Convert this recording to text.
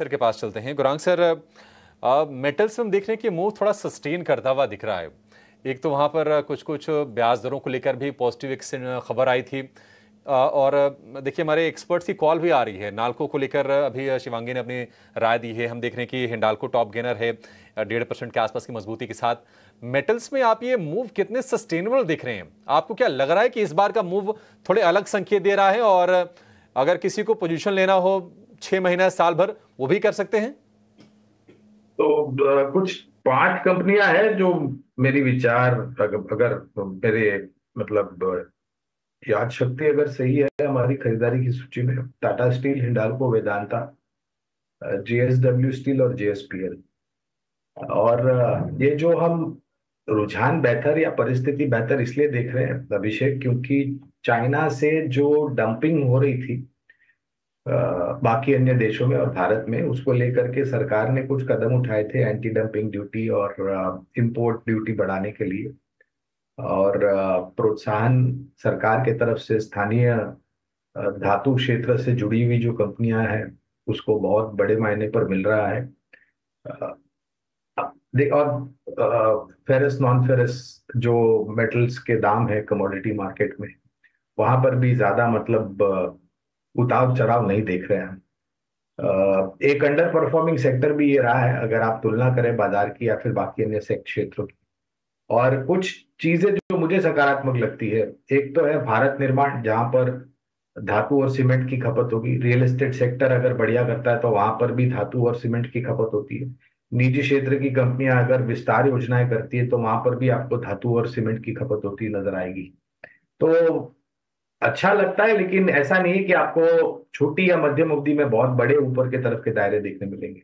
Sir के पास चलते हैं। गुरांग सर मेटल्स में देख रहे हैं कि मूव थोड़ा सस्टेन करता हुआ दिख रहा है। एक तो वहाँ पर कुछ कुछ ब्याज दरों को लेकर भी पॉजिटिव एक खबर आई थी। और देखिए, हमारे एक्सपर्ट्स की कॉल भी आ रही है। नालको को लेकर अभी शिवांगी ने अपनी राय दी है। हम देख रहे हैं कि हिंडालको टॉप गेनर है, डेढ़ परसेंट के आसपास की मजबूती के साथ। मेटल्स में आप ये मूव कितने सस्टेनेबल दिख रहे हैं? आपको क्या लग रहा है कि इस बार का मूव थोड़े अलग संकेत दे रहा है? और अगर किसी को पोजीशन लेना हो छह महीना, साल भर, वो भी कर सकते हैं? तो कुछ पाँच कंपनियाँ हैं जो मेरी विचार अगर मेरे मतलब याद शक्ति अगर सही है हमारी खरीदारी की सूची में, Tata steel, Hindalco, Vedanta JSW steel और जेएसपीएल। और ये जो हम रुझान बेहतर या परिस्थिति बेहतर इसलिए देख रहे हैं, अभिषेक, क्योंकि चाइना से जो डंपिंग हो रही थी बाकी अन्य देशों में और भारत में, उसको लेकर के सरकार ने कुछ कदम उठाए थे एंटी डंपिंग ड्यूटी और इंपोर्ट ड्यूटी बढ़ाने के लिए। और प्रोत्साहन सरकार के तरफ़ से, स्थानीय धातु क्षेत्र से जुड़ी हुई जो कंपनियाँ हैं, उसको बहुत बड़े मायने पर मिल रहा है। और फेरस नॉन फेरस जो मेटल्स के दाम है कमोडिटी मार्केट में, वहाँ पर भी ज़्यादा मतलब उतार चढ़ाव नहीं देख रहे हैं। एक अंडर परफॉर्मिंग सेक्टर भी ये रहा है, अगर आप तुलना करें बाज़ार की या फिर बाकी अन्य क्षेत्रों की। और कुछ चीज़ें जो मुझे सकारात्मक लगती है, एक तो है भारत निर्माण, जहाँ पर धातु और सीमेंट की खपत होगी। रियल एस्टेट सेक्टर अगर बढ़िया करता है तो वहाँ पर भी धातु और सीमेंट की खपत होती है। निजी क्षेत्र की कंपनियाँ अगर विस्तार योजनाएँ करती है तो वहाँ पर भी आपको धातु और सीमेंट की खपत होती नज़र आएगी। तो अच्छा लगता है, लेकिन ऐसा नहीं है कि आपको छोटी या मध्यम अवधि में बहुत बड़े ऊपर के तरफ़ के दायरे देखने मिलेंगे।